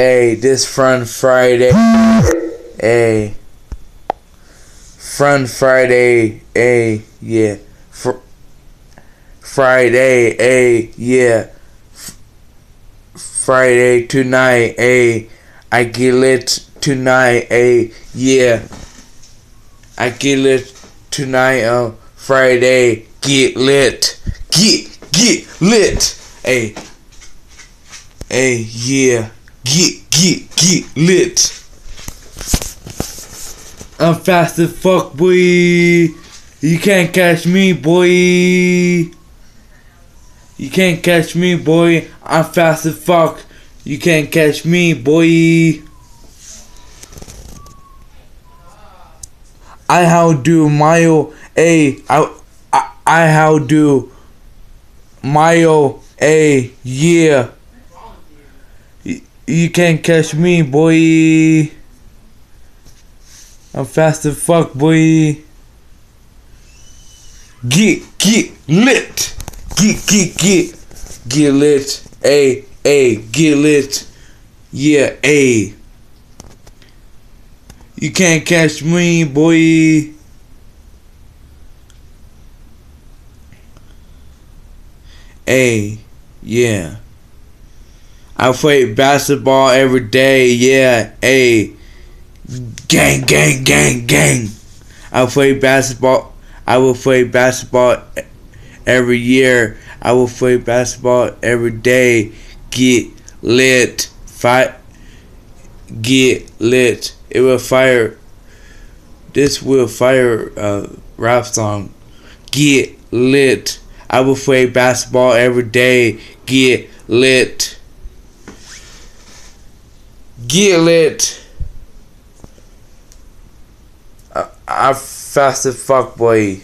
Hey, this Fun Friday. Hey. Fun Friday. Hey, yeah. Fr- Friday. Hey, yeah. F- Friday tonight. Hey, I get lit tonight. Hey, yeah. I get lit tonight on Friday. Get lit. Get, get lit. Hey. Hey, yeah. Get, get, get lit. I'm fast as fuck, boy. You can't catch me, boy. You can't catch me, boy. I'm fast as fuck. You can't catch me, boy. I how do Mayo A I I, I how do Mayo A yeah. You, can't catch me, boy. I'm fast as fuck, boy. Get get lit. Get get get get lit. A a get lit. Yeah, a. You can't catch me, boy. A, yeah. I play basketball every day, yeah. A, gang, gang, gang, gang. I play basketball. I will play basketball every year. I will play basketball every day. Get lit. Fight. Get lit. It will fire. This will fire a rap song. Get lit. I will play basketball every day. Get lit. Get lit. I, I'm fast as fuck, boy.